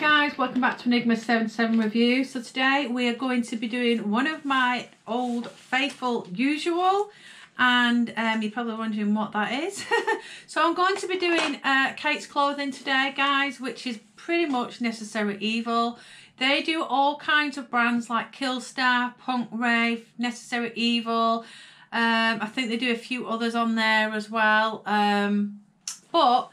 guys, welcome back to Enigma 77 Review. So today we are going to be doing one of my old faithful usual and um, you're probably wondering what that is. so I'm going to be doing uh, Kate's Clothing today guys which is pretty much Necessary Evil. They do all kinds of brands like Killstar, Punk Rave, Necessary Evil. Um, I think they do a few others on there as well. Um, but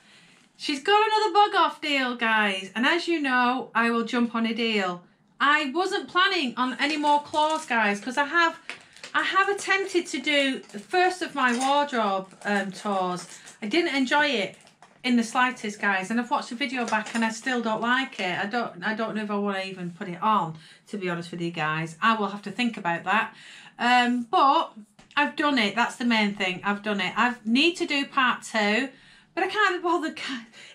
She's got another Bogof deal, guys. And as you know, I will jump on a deal. I wasn't planning on any more claws, guys, because I have I have attempted to do the first of my wardrobe um, tours. I didn't enjoy it in the slightest, guys. And I've watched the video back and I still don't like it. I don't I don't know if I want to even put it on, to be honest with you guys. I will have to think about that. Um, but I've done it. That's the main thing. I've done it. I need to do part two. But I can't be bothered.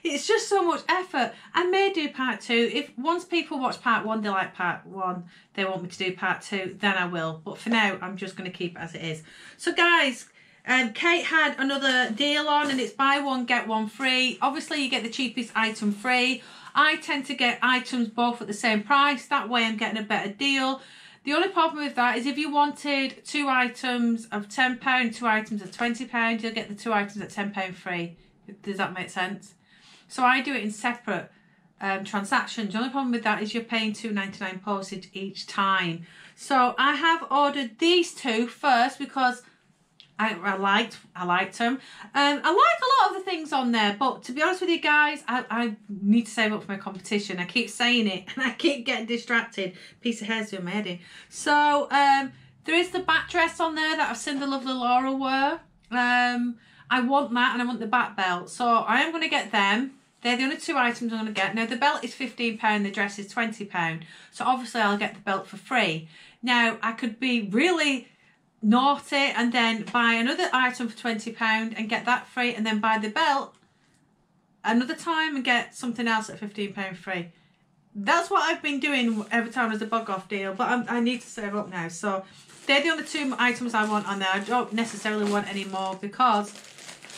It's just so much effort. I may do part two. If once people watch part one, they like part one, they want me to do part two, then I will. But for now, I'm just going to keep it as it is. So guys, um, Kate had another deal on and it's buy one, get one free. Obviously, you get the cheapest item free. I tend to get items both at the same price. That way I'm getting a better deal. The only problem with that is if you wanted two items of £10, two items of £20, you'll get the two items at £10 free. Does that make sense? So I do it in separate um, transactions. The only problem with that is you're paying two ninety nine postage each time. So I have ordered these two first because I, I liked I liked them. Um, I like a lot of the things on there, but to be honest with you guys, I, I need to save up for my competition. I keep saying it and I keep getting distracted. Piece of hair's doing my head in. So um, there is the back dress on there that I've seen the lovely Laura wear. Um, I want that and I want the back belt. So I am going to get them. They're the only two items I'm going to get. Now, the belt is £15, the dress is £20. So obviously I'll get the belt for free. Now, I could be really naughty and then buy another item for £20 and get that free and then buy the belt another time and get something else at £15 free. That's what I've been doing every time there's a Bogof deal, but I'm, i need to save up now. So they're the only two items I want on there. I don't necessarily want any more because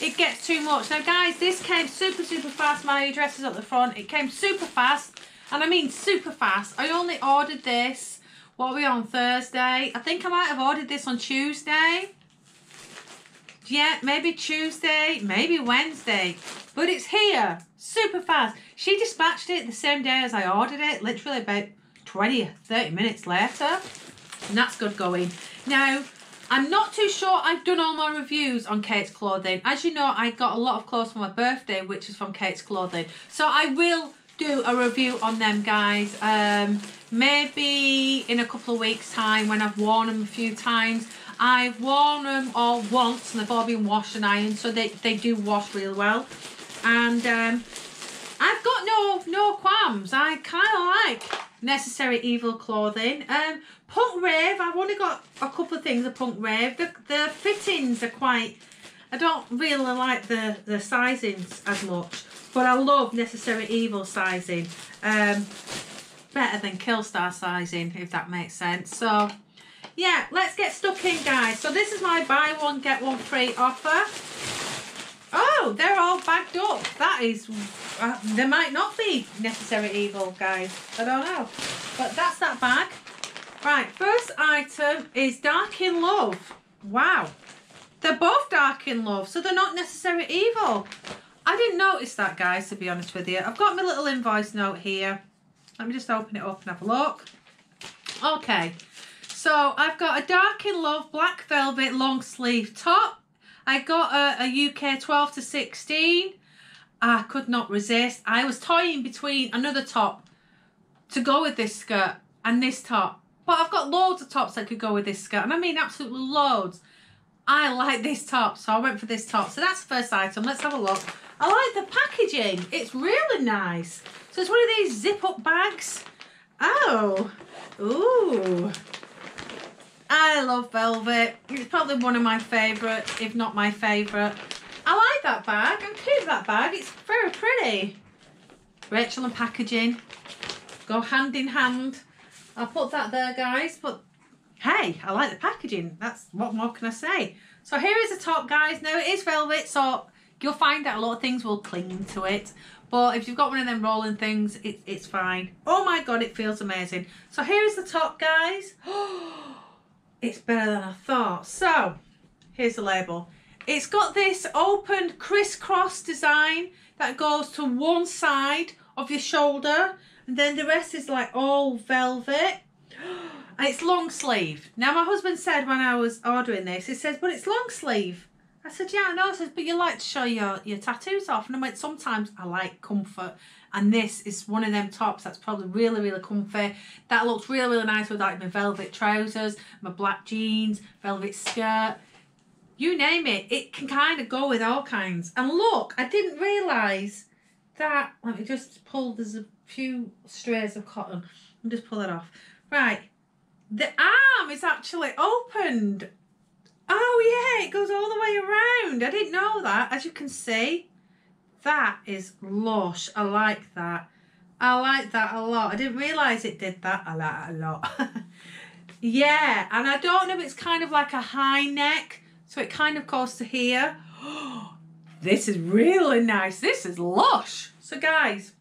it gets too much. Now, guys, this came super, super fast. My address is at the front. It came super fast, and I mean super fast. I only ordered this, what are we on, Thursday? I think I might have ordered this on Tuesday. Yeah, maybe Tuesday, maybe Wednesday. But it's here, super fast. She dispatched it the same day as I ordered it, literally about 20, 30 minutes later. And that's good going. Now, I'm not too sure I've done all my reviews on Kate's Clothing. As you know, I got a lot of clothes for my birthday, which is from Kate's Clothing. So I will do a review on them, guys. Um, maybe in a couple of weeks' time when I've worn them a few times. I've worn them all once and they've all been washed and ironed, so they, they do wash real well. And um, I've got no no qualms. I kind of like Necessary Evil clothing. Um, Punk Rave, I've only got a couple of things of Punk Rave. The, the fittings are quite, I don't really like the, the sizings as much, but I love Necessary Evil sizing. Um, better than Killstar sizing, if that makes sense. So, yeah, let's get stuck in, guys. So this is my buy one, get one free offer. Oh, they're all bagged up. That is, uh, there might not be necessary evil, guys. I don't know. But that's that bag. Right, first item is Dark in Love. Wow. They're both Dark in Love, so they're not necessarily evil. I didn't notice that, guys, to be honest with you. I've got my little invoice note here. Let me just open it up and have a look. Okay, so I've got a Dark in Love black velvet long sleeve top I got a, a UK 12 to 16. I could not resist. I was toying between another top to go with this skirt and this top. But I've got loads of tops that could go with this skirt. And I mean absolutely loads. I like this top, so I went for this top. So that's the first item. Let's have a look. I like the packaging. It's really nice. So it's one of these zip-up bags. Oh. Ooh. I love velvet. It's probably one of my favourite, if not my favourite. I like that bag. I'm cute that bag. It's very pretty. Rachel and packaging go hand in hand. I'll put that there, guys. But hey, I like the packaging. That's what more can I say? So here is the top, guys. Now it is velvet, so you'll find that a lot of things will cling to it. But if you've got one of them rolling things, it, it's fine. Oh my God, it feels amazing. So here's the top, guys. it's better than I thought. So here's the label. It's got this open crisscross design that goes to one side of your shoulder. And then the rest is like all velvet. And it's long sleeve. Now my husband said when I was ordering this, he says, but it's long sleeve. I said, yeah, I know. He says, but you like to show your, your tattoos off. And I went, sometimes I like comfort. And this is one of them tops that's probably really, really comfy. That looks really, really nice with like my velvet trousers, my black jeans, velvet skirt. You name it, it can kind of go with all kinds. And look, I didn't realise that. Let me just pull, there's a few strays of cotton. I'll just pull it off. Right, the arm is actually opened. Oh yeah, it goes all the way around. I didn't know that. As you can see, that is lush. I like that. I like that a lot. I didn't realise it did that. A lot. yeah, and I don't know if it's kind of like a high neck, so it kind of goes to here. this is really nice. This is lush. So guys,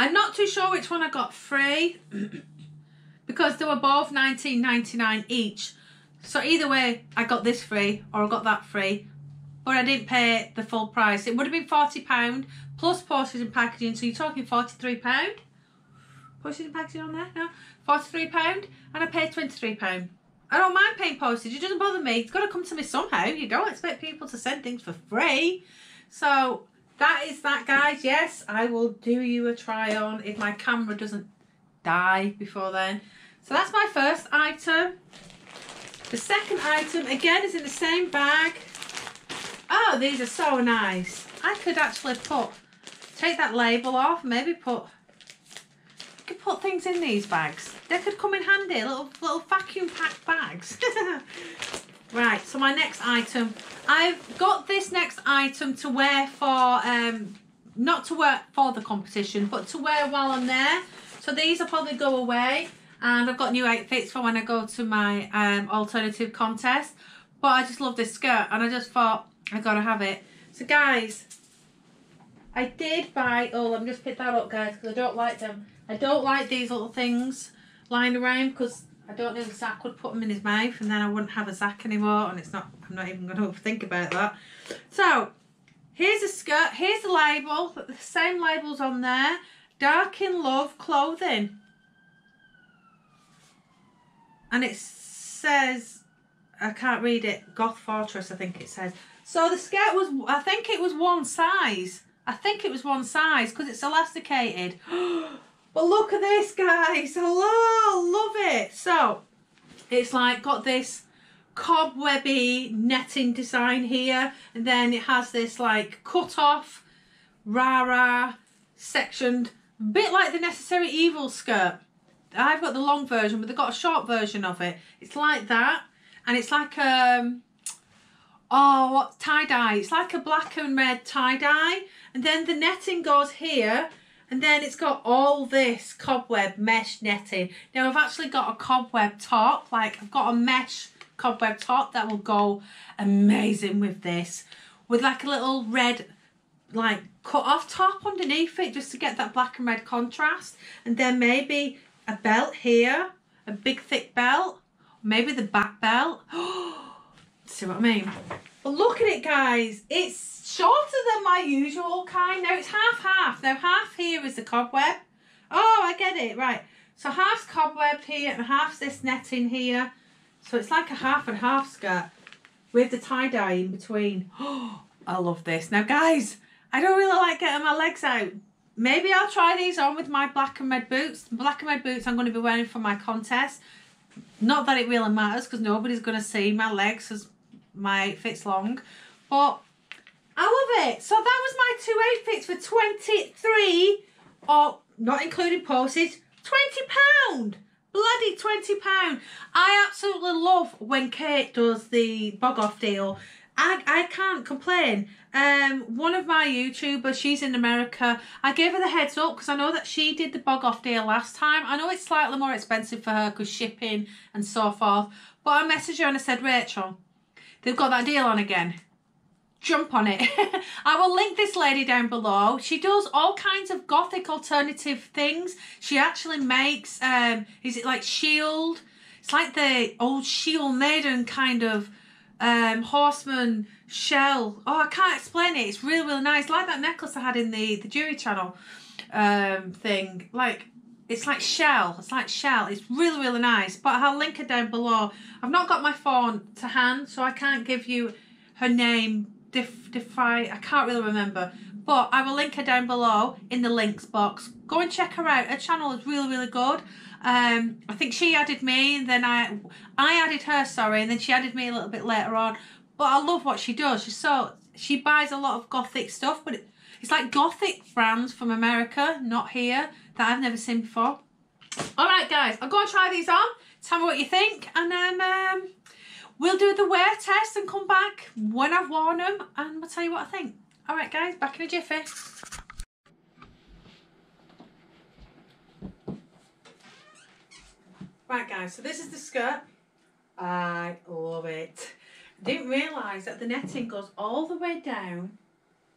I'm not too sure which one I got free because they were both 19.99 each. So either way, I got this free or I got that free, but I didn't pay the full price. It would have been £40 plus postage and packaging, so you're talking £43. Postage and packaging on there? No, £43 and I paid £23. I don't mind paying postage, it doesn't bother me. It's got to come to me somehow. You don't expect people to send things for free. So that is that, guys. Yes, I will do you a try on if my camera doesn't die before then. So that's my first item. The second item, again, is in the same bag. Oh, these are so nice. I could actually put, take that label off, maybe put, you could put things in these bags. They could come in handy, little, little vacuum packed bags. right, so my next item. I've got this next item to wear for, um, not to wear for the competition, but to wear while I'm there. So these will probably go away and I've got new outfits for when I go to my um, alternative contest. But I just love this skirt and I just thought I gotta have it. So guys, I did buy, oh let me just pick that up guys because I don't like them. I don't like these little things lying around because I don't know if Zach would put them in his mouth and then I wouldn't have a Zach anymore and it's not, I'm not even going to think about that. So, here's a skirt, here's the label, the same labels on there. Dark in Love clothing and it says I can't read it Goth Fortress I think it says so the skirt was I think it was one size I think it was one size because it's elasticated but look at this guys hello love it so it's like got this cobwebby netting design here and then it has this like cut off rah sectioned bit like the necessary evil skirt I've got the long version, but they've got a short version of it. It's like that, and it's like um, oh, what tie dye? It's like a black and red tie dye, and then the netting goes here, and then it's got all this cobweb mesh netting. Now I've actually got a cobweb top, like I've got a mesh cobweb top that will go amazing with this, with like a little red like cut off top underneath it just to get that black and red contrast and then maybe a belt here, a big thick belt, maybe the back belt. See what I mean? But look at it guys, it's shorter than my usual kind. Now it's half half. Now half here is the cobweb. Oh, I get it, right. So half's cobweb here and half's this netting here. So it's like a half and half skirt with the tie-dye in between. Oh, I love this. Now guys, I don't really like getting my legs out Maybe I'll try these on with my black and red boots. Black and red boots I'm going to be wearing for my contest. Not that it really matters because nobody's going to see my legs as my fits long. But I love it. So that was my two outfits for 23 or not including postage, 20 pound. Bloody £20. I absolutely love when Kate does the Bogof deal. I, I can't complain. Um, one of my YouTubers, she's in America. I gave her the heads up because I know that she did the Bogof deal last time. I know it's slightly more expensive for her because shipping and so forth. But I messaged her and I said, Rachel, they've got that deal on again. jump on it. I will link this lady down below. She does all kinds of gothic alternative things. She actually makes, um, is it like shield? It's like the old shield maiden kind of um, horseman shell. Oh, I can't explain it. It's really, really nice. Like that necklace I had in the, the Jewelry Channel um, thing. Like, it's like shell. It's like shell. It's really, really nice. But I'll link her down below. I've not got my phone to hand, so I can't give you her name. Def, defy, I can't really remember. But I will link her down below in the links box. Go and check her out. Her channel is really, really good. Um, I think she added me, and then I, I added her. Sorry, and then she added me a little bit later on. But I love what she does. She's so she buys a lot of gothic stuff, but it, it's like gothic brands from America, not here, that I've never seen before. All right, guys, I'll go and try these on. Tell me what you think, and then um, we'll do the wear test and come back when I've worn them, and we'll tell you what I think. All right, guys, back in a jiffy. Right, guys, so this is the skirt. I love it. Didn't realise that the netting goes all the way down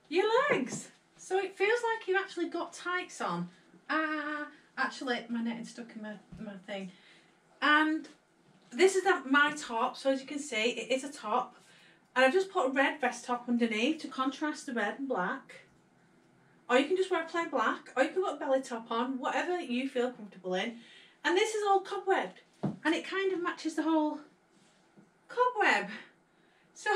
your legs. So it feels like you actually got tights on. Ah, actually, my netting stuck in my, my thing. And this is my top, so as you can see, it is a top. And I've just put a red vest top underneath to contrast the red and black. Or you can just wear plain black, or you can put a belly top on, whatever you feel comfortable in. And this is all cobwebbed, and it kind of matches the whole cobweb. So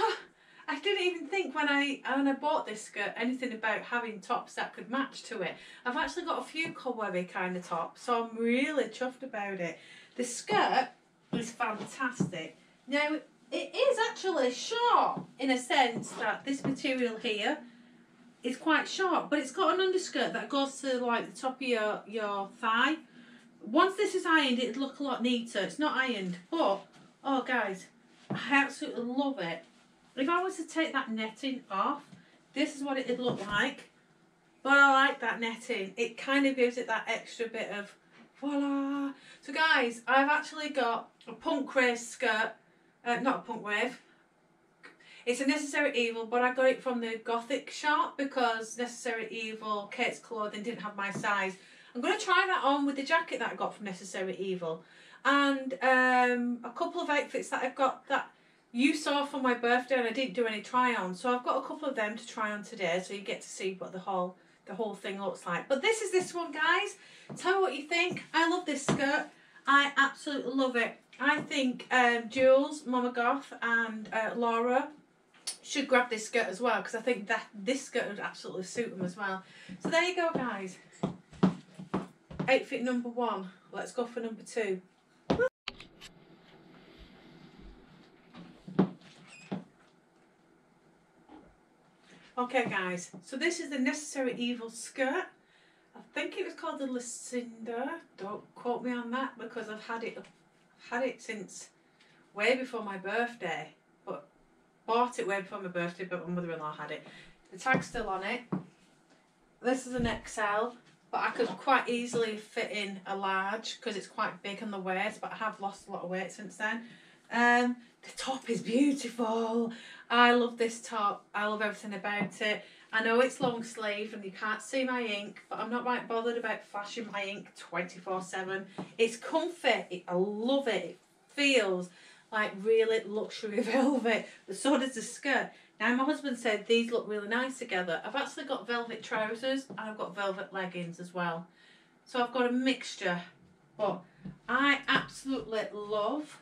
I didn't even think when I when I bought this skirt anything about having tops that could match to it. I've actually got a few cobwebby kind of tops, so I'm really chuffed about it. The skirt is fantastic. Now it is actually short in a sense that this material here is quite short, but it's got an underskirt that goes to like the top of your, your thigh. Once this is ironed, it'd look a lot neater. It's not ironed, but oh guys, I absolutely love it. If I was to take that netting off, this is what it'd look like. But I like that netting. It kind of gives it that extra bit of voila. So guys, I've actually got a punk race skirt, uh, not a Punk Rave. It's a Necessary Evil, but I got it from the Gothic shop because Necessary Evil, Kate's Clothing didn't have my size. I'm going to try that on with the jacket that I got from Necessary Evil. And um, a couple of outfits that I've got that you saw for my birthday and I didn't do any try on. So I've got a couple of them to try on today so you get to see what the whole the whole thing looks like. But this is this one guys. Tell me what you think. I love this skirt. I absolutely love it. I think um, Jules, Mama Goth and uh, Laura should grab this skirt as well because I think that this skirt would absolutely suit them as well. So there you go guys. Eight Outfit number one. Let's go for number two. Okay guys, so this is the Necessary Evil skirt. I think it was called the Lucinda. Don't quote me on that because I've had it I've had it since way before my birthday. But bought it way before my birthday, but my mother-in-law had it. The tag's still on it. This is an XL, but I could quite easily fit in a large because it's quite big on the waist, but I have lost a lot of weight since then. Um, the top is beautiful. I love this top. I love everything about it. I know it's long sleeve and you can't see my ink, but I'm not right bothered about flashing my ink 24-7. It's comfy. I love it. It feels like really luxury velvet, but so does the skirt. Now my husband said these look really nice together. I've actually got velvet trousers and I've got velvet leggings as well. So I've got a mixture, but I absolutely love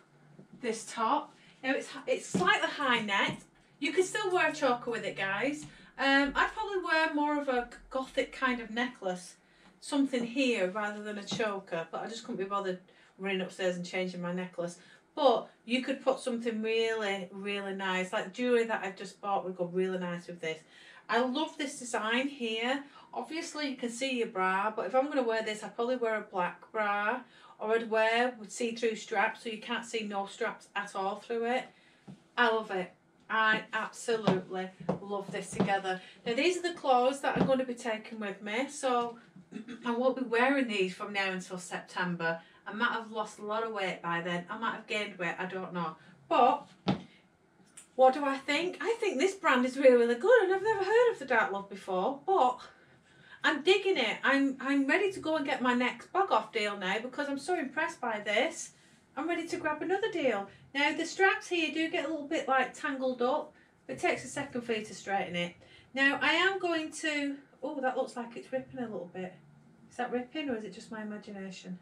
this top. Now it's it's slightly high neck. You can still wear a choker with it, guys. Um, I'd probably wear more of a gothic kind of necklace, something here rather than a choker. But I just couldn't be bothered running upstairs and changing my necklace. But you could put something really, really nice, like jewellery that I've just bought would go really nice with this. I love this design here. Obviously you can see your bra, but if I'm going to wear this, I'd probably wear a black bra or I'd wear with see-through straps so you can't see no straps at all through it. I love it. I absolutely love this together. Now these are the clothes that I'm going to be taking with me. So I won't be wearing these from now until September. I might have lost a lot of weight by then. I might have gained weight. I don't know. But What do I think? I think this brand is really, really good and I've never heard of the Dark Love before, but I'm digging it. I'm I'm ready to go and get my next Bogof deal now because I'm so impressed by this. I'm ready to grab another deal. Now the straps here do get a little bit like tangled up, but it takes a second for you to straighten it. Now I am going to, oh that looks like it's ripping a little bit. Is that ripping or is it just my imagination?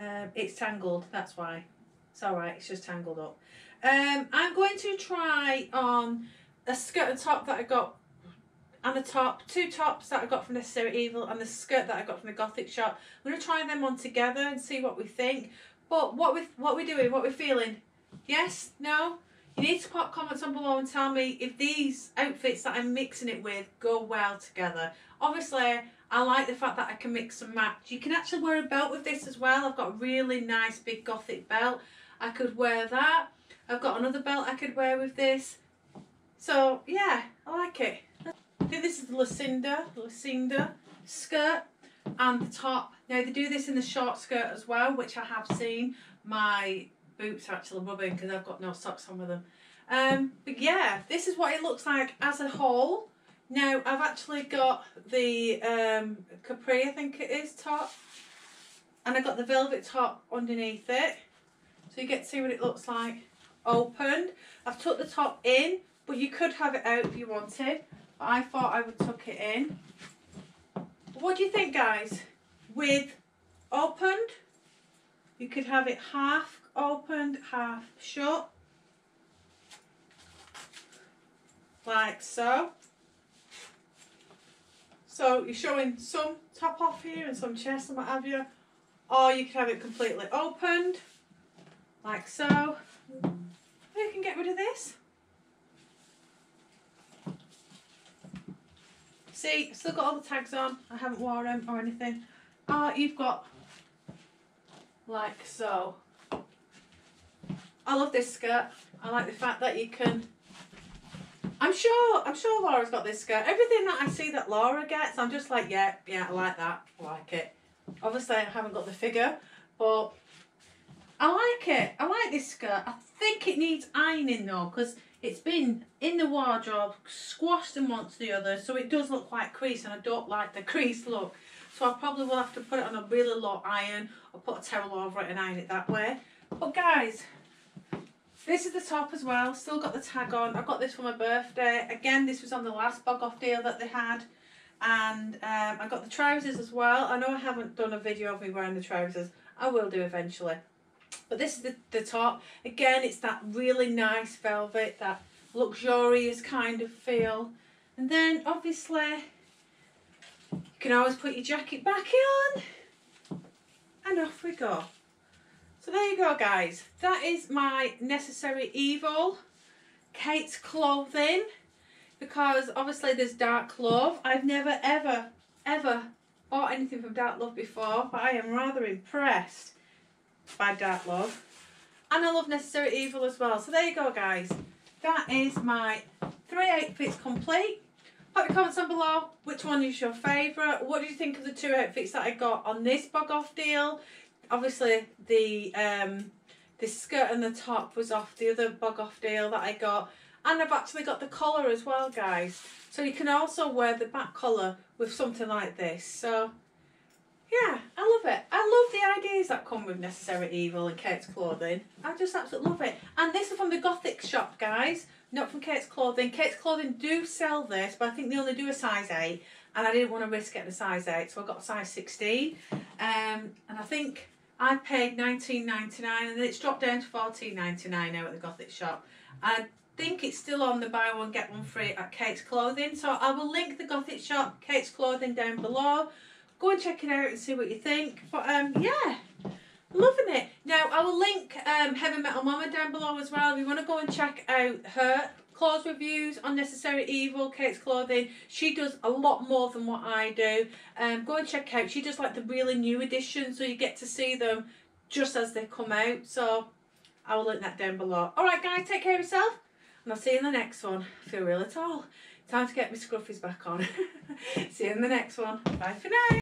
Um, it's tangled, that's why. It's alright, it's just tangled up. Um, I'm going to try on a skirt top that I got and a top, two tops that I got from Necessary Evil and the skirt that I got from the Gothic shop. I'm going to try them on together and see what we think. But what we what we're doing, what we're feeling, yes, no? You need to pop comments on below and tell me if these outfits that I'm mixing it with go well together. Obviously, I like the fact that I can mix and match. You can actually wear a belt with this as well. I've got a really nice big gothic belt. I could wear that. I've got another belt I could wear with this. So, yeah, I like it. This is the Lucinda, Lucinda skirt and the top. Now they do this in the short skirt as well, which I have seen. My boots are actually rubbing because I've got no socks on with them. Um, but yeah, this is what it looks like as a whole. Now I've actually got the um, capri, I think it is, top. And I've got the velvet top underneath it. So you get to see what it looks like opened. I've tucked the top in, but you could have it out if you wanted. I thought I would tuck it in. What do you think, guys? With opened, you could have it half opened, half shut. Like so. So you're showing some top off here and some chest and what have you. Or you could have it completely opened, like so. You can get rid of this. See, still got all the tags on. I haven't worn them or anything. Uh, you've got like so. I love this skirt. I like the fact that you can. I'm sure. I'm sure Laura's got this skirt. Everything that I see that Laura gets, I'm just like, yeah, yeah, I like that. I like it. Obviously, I haven't got the figure, but I like it. I like this skirt. I think it needs ironing though, because it's been in the wardrobe, squashed amongst the others, so it does look quite creased, and I don't like the crease look. So I probably will have to put it on a really low iron, or put a towel over it and iron it that way. But guys, this is the top as well, still got the tag on. I got this for my birthday. Again, this was on the last Bogof deal that they had. And um, I got the trousers as well. I know I haven't done a video of me wearing the trousers. I will do eventually. But this is the, the top. Again, it's that really nice velvet, that luxurious kind of feel. And then obviously, you can always put your jacket back on. And off we go. So there you go guys, that is my Necessary Evil Kate's clothing because obviously there's Dark Love. I've never ever ever bought anything from Dark Love before but I am rather impressed by Dark Love and I love Necessary Evil as well. So there you go guys, that is my three outfits complete. Put the comments down below. Which one is your favourite? What do you think of the two outfits that I got on this Bogof deal? obviously the um, the skirt and the top was off the other Bogof deal that I got. And I've actually got the collar as well, guys. So you can also wear the back collar with something like this. So, yeah, I love it. I love the ideas that come with Necessary Evil and Kate's Clothing. I just absolutely love it. And this is from the Gothic shop, guys. Not from Kate's Clothing. Kate's Clothing do sell this, but I think they only do a size 8. And I didn't want to risk getting a size 8, so I got a size 16. Um, and I think I paid nineteen ninety nine, and then it's dropped down to fourteen ninety nine now at the Gothic shop. I think it's still on the buy one get one free at Kate's Clothing. So I will link the Gothic shop, Kate's Clothing down below. Go and check it out and see what you think. But um, yeah, loving it. Now I will link um, Heavy Metal Mama down below as well. If you want to go and check out her clothes reviews, Unnecessary Evil, Kate's Clothing. She does a lot more than what I do. Um, go and check out. She does like the really new editions, so you get to see them just as they come out. So I will link that down below. Alright guys, take care of yourself. And I'll see you in the next one. I feel really tall. Time to get my scruffies back on. see you in the next one. Bye for now.